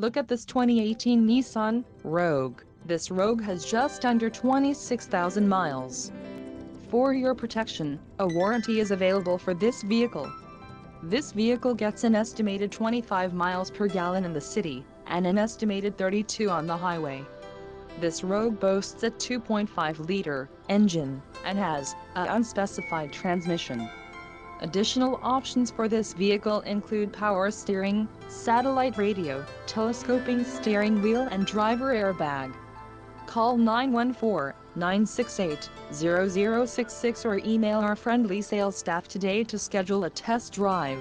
Look at this 2018 Nissan Rogue. This Rogue has just under 26,000 miles. For your protection, a warranty is available for this vehicle. This vehicle gets an estimated 25 miles per gallon in the city, and an estimated 32 on the highway. This Rogue boasts a 2.5-liter engine, and has a unspecified transmission. Additional options for this vehicle include power steering, satellite radio, telescoping steering wheel and driver airbag. Call 914-968-0066 or email our friendly sales staff today to schedule a test drive.